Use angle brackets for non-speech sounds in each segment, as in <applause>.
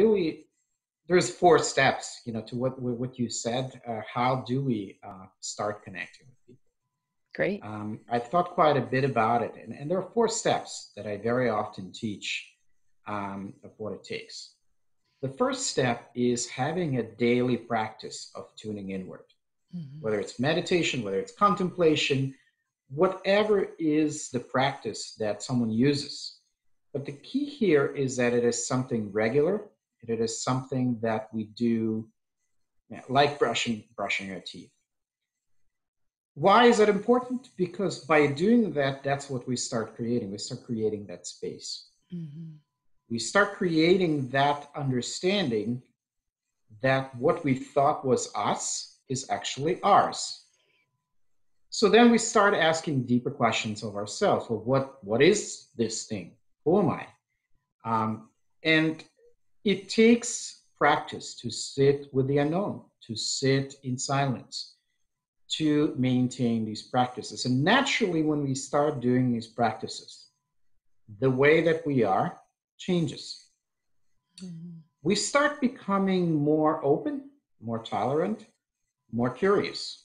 really there's four steps, you know, to what what you said. Uh, how do we uh, start connecting with people? Great. Um, I thought quite a bit about it, and, and there are four steps that I very often teach um, of what it takes. The first step is having a daily practice of tuning inward, mm-hmm. whether it's meditation, whether it's contemplation, whatever is the practice that someone uses. But the key here is that it is something regular. It is something that we do, like brushing brushing our teeth. Why is that important? Because by doing that, that's what we start creating. We start creating that space. Mm-hmm we start creating that understanding that what we thought was us is actually ours. So then we start asking deeper questions of ourselves. Well, what, what is this thing? Who am I? Um, and it takes practice to sit with the unknown, to sit in silence, to maintain these practices. And naturally, when we start doing these practices, the way that we are, changes. Mm-hmm. We start becoming more open, more tolerant, more curious,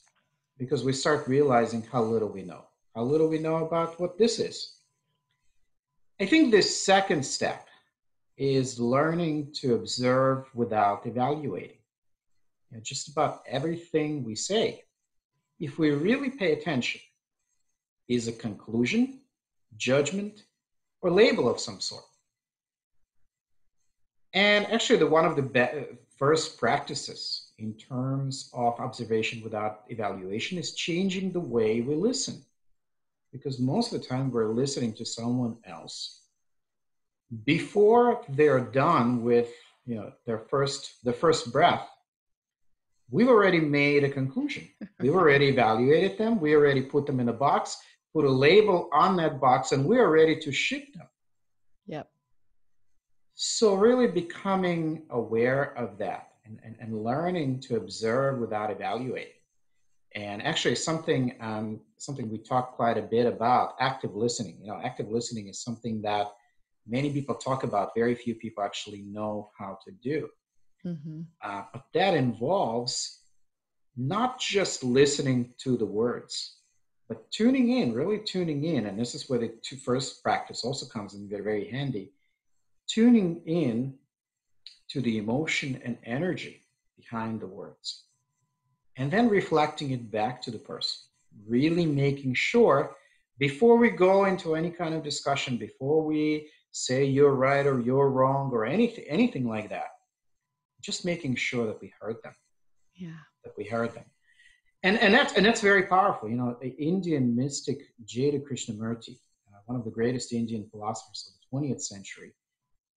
because we start realizing how little we know, how little we know about what this is. I think this second step is learning to observe without evaluating. You know, just about everything we say, if we really pay attention, is a conclusion, judgment, or label of some sort. And actually, the one of the be- first practices in terms of observation without evaluation is changing the way we listen. Because most of the time we're listening to someone else before they're done with you know their first the first breath we've already made a conclusion <laughs> we've already evaluated them we already put them in a box put a label on that box and we're ready to ship them yep so, really becoming aware of that and, and, and learning to observe without evaluating. And actually, something um, something we talk quite a bit about active listening. You know, active listening is something that many people talk about. Very few people actually know how to do. Mm-hmm. Uh, but that involves not just listening to the words, but tuning in, really tuning in. And this is where the first practice also comes in very, very handy tuning in to the emotion and energy behind the words, and then reflecting it back to the person, really making sure before we go into any kind of discussion, before we say you're right or you're wrong or anything, anything like that, just making sure that we heard them. Yeah. That we heard them. And, and that's and that's very powerful. You know, the Indian mystic Jiddu Krishnamurti, uh, one of the greatest Indian philosophers of the 20th century,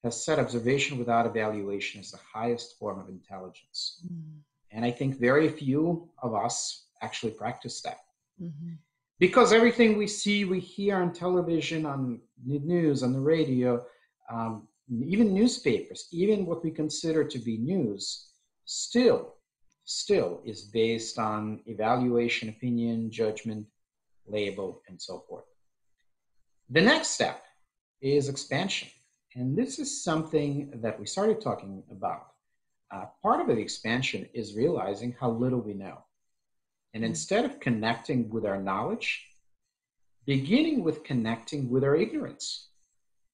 has said observation without evaluation is the highest form of intelligence. Mm-hmm. And I think very few of us actually practice that. Mm-hmm. Because everything we see, we hear on television, on the news, on the radio, um, even newspapers, even what we consider to be news, still, still is based on evaluation, opinion, judgment, label, and so forth. The next step is expansion. And this is something that we started talking about. Uh, part of the expansion is realizing how little we know. And mm-hmm. instead of connecting with our knowledge, beginning with connecting with our ignorance,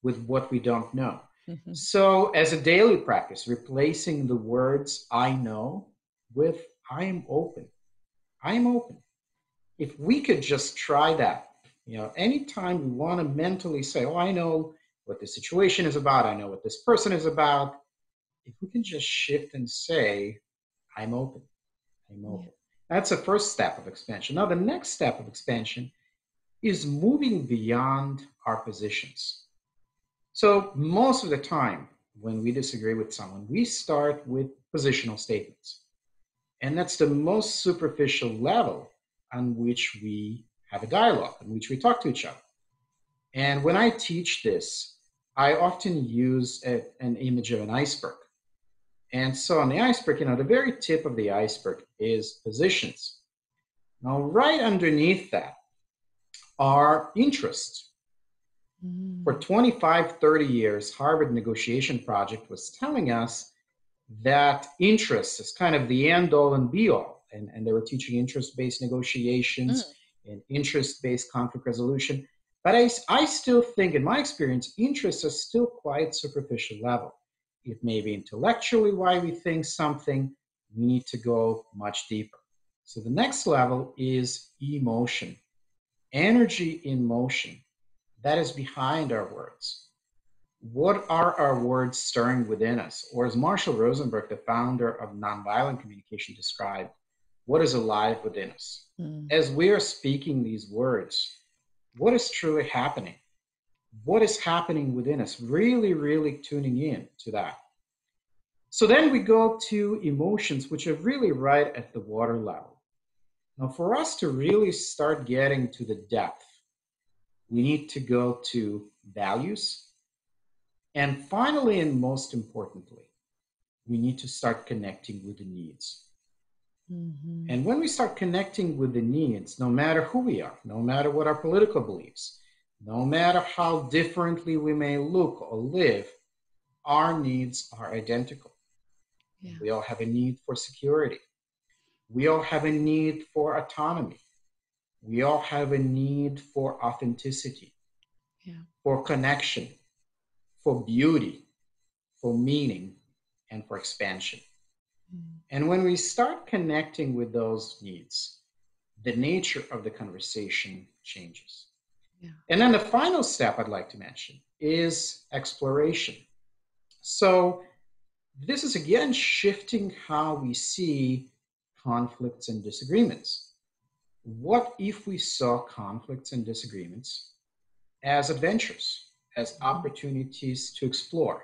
with what we don't know. Mm-hmm. So, as a daily practice, replacing the words I know with I am open. I am open. If we could just try that, you know, anytime we want to mentally say, Oh, I know what the situation is about, I know what this person is about. If we can just shift and say, I'm open, I'm open. That's the first step of expansion. Now, the next step of expansion is moving beyond our positions. So, most of the time, when we disagree with someone, we start with positional statements. And that's the most superficial level on which we have a dialogue, on which we talk to each other. And when I teach this, I often use a, an image of an iceberg. And so on the iceberg, you know, the very tip of the iceberg is positions. Now, right underneath that are interests. Mm. For 25, 30 years, Harvard Negotiation Project was telling us that interest is kind of the end all and be all. And, and they were teaching interest based negotiations mm. and interest based conflict resolution. But I, I still think, in my experience, interests are still quite superficial level. It may be intellectually why we think something, we need to go much deeper. So the next level is emotion, energy in motion. That is behind our words. What are our words stirring within us? Or as Marshall Rosenberg, the founder of nonviolent communication, described, what is alive within us? Mm. As we are speaking these words, what is truly happening? What is happening within us? Really, really tuning in to that. So then we go to emotions, which are really right at the water level. Now, for us to really start getting to the depth, we need to go to values. And finally, and most importantly, we need to start connecting with the needs. Mm-hmm. And when we start connecting with the needs, no matter who we are, no matter what our political beliefs, no matter how differently we may look or live, our needs are identical. Yeah. We all have a need for security. We all have a need for autonomy. We all have a need for authenticity, yeah. for connection, for beauty, for meaning, and for expansion. Mm. And when we start connecting with those needs, the nature of the conversation changes. Yeah. And then the final step I'd like to mention is exploration. So, this is again shifting how we see conflicts and disagreements. What if we saw conflicts and disagreements as adventures, as mm-hmm. opportunities to explore,